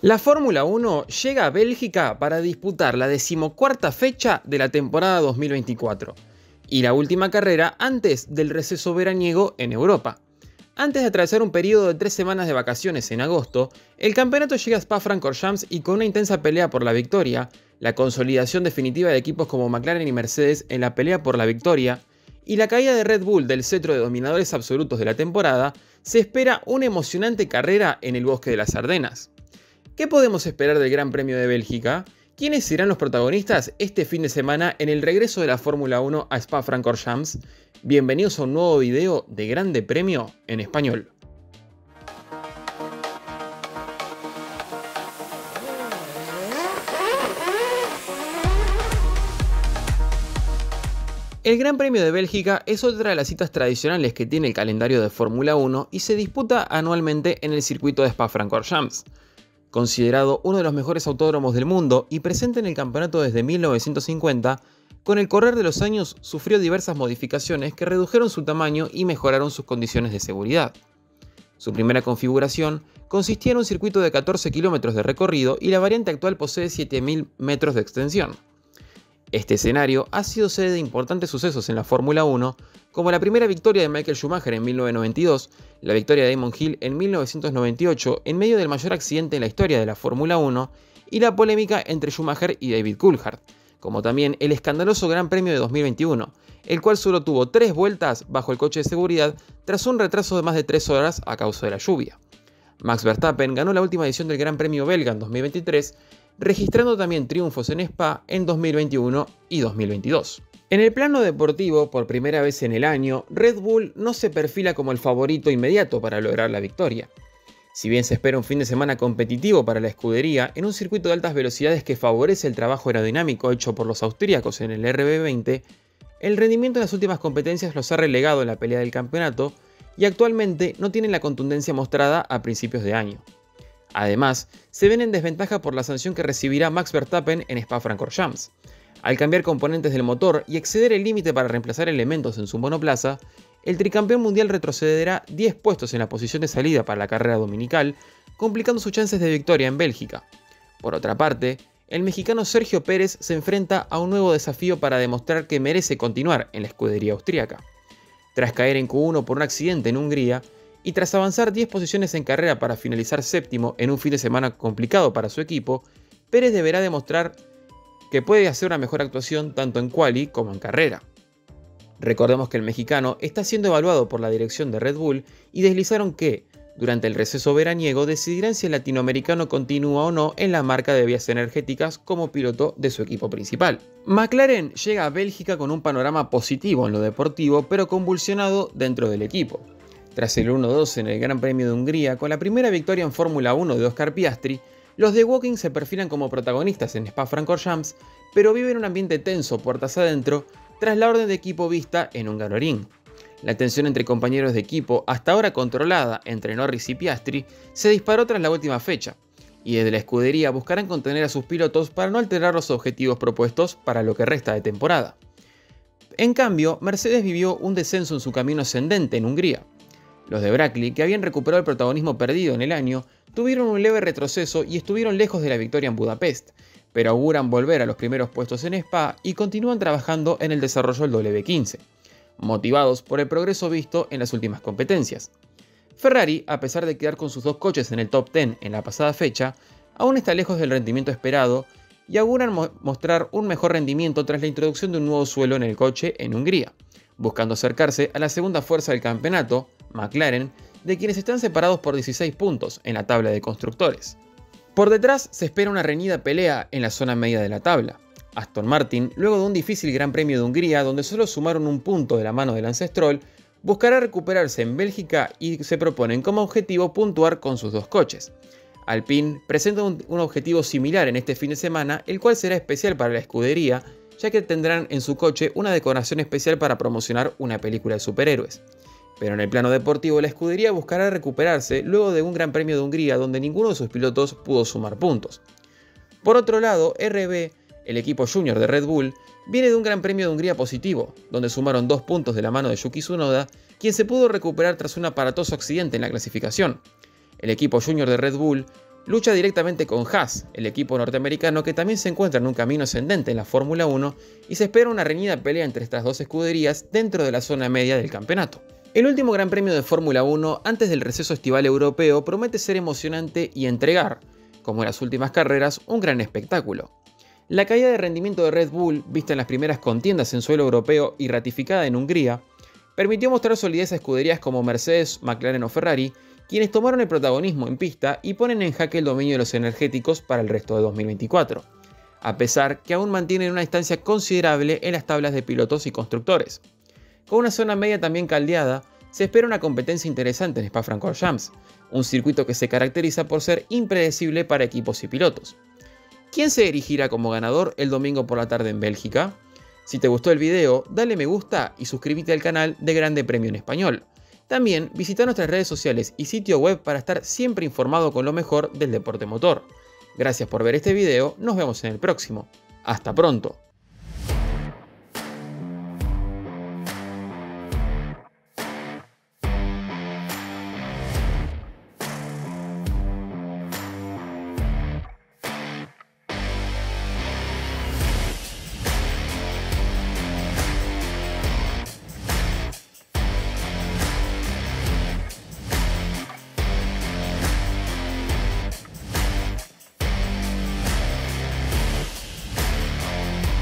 La Fórmula 1 llega a Bélgica para disputar la decimocuarta fecha de la temporada 2024 y la última carrera antes del receso veraniego en Europa. Antes de atravesar un periodo de tres semanas de vacaciones en agosto, el campeonato llega a Spa-Francorchamps y con una intensa pelea por la victoria, la consolidación definitiva de equipos como McLaren y Mercedes en la pelea por la victoria, y la caída de Red Bull del cetro de dominadores absolutos de la temporada, se espera una emocionante carrera en el bosque de las Ardenas. ¿Qué podemos esperar del Gran Premio de Bélgica? ¿Quiénes serán los protagonistas este fin de semana en el regreso de la Fórmula 1 a Spa-Francorchamps? Bienvenidos a un nuevo video de Grande Premio en español. El Gran Premio de Bélgica es otra de las citas tradicionales que tiene el calendario de Fórmula 1 y se disputa anualmente en el circuito de Spa-Francorchamps. Considerado uno de los mejores autódromos del mundo y presente en el campeonato desde 1950, con el correr de los años sufrió diversas modificaciones que redujeron su tamaño y mejoraron sus condiciones de seguridad. Su primera configuración consistía en un circuito de 14 kilómetros de recorrido y la variante actual posee 7.000 metros de extensión. Este escenario ha sido sede de importantes sucesos en la Fórmula 1, como la primera victoria de Michael Schumacher en 1992, la victoria de Damon Hill en 1998 en medio del mayor accidente en la historia de la Fórmula 1 y la polémica entre Schumacher y David Coulthard, como también el escandaloso Gran Premio de 2021, el cual solo tuvo tres vueltas bajo el coche de seguridad tras un retraso de más de tres horas a causa de la lluvia. Max Verstappen ganó la última edición del Gran Premio belga en 2023 registrando también triunfos en Spa en 2021 y 2022. En el plano deportivo, por primera vez en el año, Red Bull no se perfila como el favorito inmediato para lograr la victoria. Si bien se espera un fin de semana competitivo para la escudería en un circuito de altas velocidades que favorece el trabajo aerodinámico hecho por los austríacos en el RB20, el rendimiento en las últimas competencias los ha relegado en la pelea del campeonato y actualmente no tienen la contundencia mostrada a principios de año. Además, se ven en desventaja por la sanción que recibirá Max Verstappen en Spa-Francorchamps. Al cambiar componentes del motor y exceder el límite para reemplazar elementos en su monoplaza, el tricampeón mundial retrocederá 10 puestos en la posición de salida para la carrera dominical, complicando sus chances de victoria en Bélgica. Por otra parte, el mexicano Sergio Pérez se enfrenta a un nuevo desafío para demostrar que merece continuar en la escudería austríaca. Tras caer en Q1 por un accidente en Hungría, y tras avanzar 10 posiciones en carrera para finalizar séptimo en un fin de semana complicado para su equipo, Pérez deberá demostrar que puede hacer una mejor actuación tanto en quali como en carrera. Recordemos que el mexicano está siendo evaluado por la dirección de Red Bull y deslizaron que, durante el receso veraniego, decidirán si el latinoamericano continúa o no en la marca de vías energéticas como piloto de su equipo principal. McLaren llega a Bélgica con un panorama positivo en lo deportivo, pero convulsionado dentro del equipo. Tras el 1-2 en el Gran Premio de Hungría, con la primera victoria en Fórmula 1 de Oscar Piastri, los de Walking se perfilan como protagonistas en Spa-Francorchamps, pero viven un ambiente tenso puertas adentro tras la orden de equipo vista en Hungaroring. La tensión entre compañeros de equipo, hasta ahora controlada entre Norris y Piastri, se disparó tras la última fecha, y desde la escudería buscarán contener a sus pilotos para no alterar los objetivos propuestos para lo que resta de temporada. En cambio, Mercedes vivió un descenso en su camino ascendente en Hungría. Los de Brackley, que habían recuperado el protagonismo perdido en el año, tuvieron un leve retroceso y estuvieron lejos de la victoria en Budapest, pero auguran volver a los primeros puestos en Spa y continúan trabajando en el desarrollo del W15, motivados por el progreso visto en las últimas competencias. Ferrari, a pesar de quedar con sus dos coches en el top 10 en la pasada fecha, aún está lejos del rendimiento esperado y auguran mostrar un mejor rendimiento tras la introducción de un nuevo suelo en el coche en Hungría, buscando acercarse a la segunda fuerza del campeonato, McLaren, de quienes están separados por 16 puntos en la tabla de constructores. Por detrás se espera una reñida pelea en la zona media de la tabla. Aston Martin, luego de un difícil Gran Premio de Hungría donde solo sumaron un punto de la mano del Ancestrol, buscará recuperarse en Bélgica y se proponen como objetivo puntuar con sus dos coches. Alpine presenta un, objetivo similar en este fin de semana, el cual será especial para la escudería, ya que tendrán en su coche una decoración especial para promocionar una película de superhéroes. Pero en el plano deportivo, la escudería buscará recuperarse luego de un Gran Premio de Hungría donde ninguno de sus pilotos pudo sumar puntos. Por otro lado, RB, el equipo junior de Red Bull, viene de un Gran Premio de Hungría positivo, donde sumaron dos puntos de la mano de Yuki Tsunoda, quien se pudo recuperar tras un aparatoso accidente en la clasificación. El equipo junior de Red Bull lucha directamente con Haas, el equipo norteamericano que también se encuentra en un camino ascendente en la Fórmula 1 y se espera una reñida pelea entre estas dos escuderías dentro de la zona media del campeonato. El último Gran Premio de Fórmula 1 antes del receso estival europeo promete ser emocionante y entregar, como en las últimas carreras, un gran espectáculo. La caída de rendimiento de Red Bull, vista en las primeras contiendas en suelo europeo y ratificada en Hungría, permitió mostrar solidez a escuderías como Mercedes, McLaren o Ferrari, quienes tomaron el protagonismo en pista y ponen en jaque el dominio de los energéticos para el resto de 2024, a pesar que aún mantienen una distancia considerable en las tablas de pilotos y constructores. Con una zona media también caldeada, se espera una competencia interesante en Spa-Francorchamps, un circuito que se caracteriza por ser impredecible para equipos y pilotos. ¿Quién se erigirá como ganador el domingo por la tarde en Bélgica? Si te gustó el video, dale me gusta y suscríbete al canal de Grande Premio en Español. También visita nuestras redes sociales y sitio web para estar siempre informado con lo mejor del deporte motor. Gracias por ver este video, nos vemos en el próximo. Hasta pronto.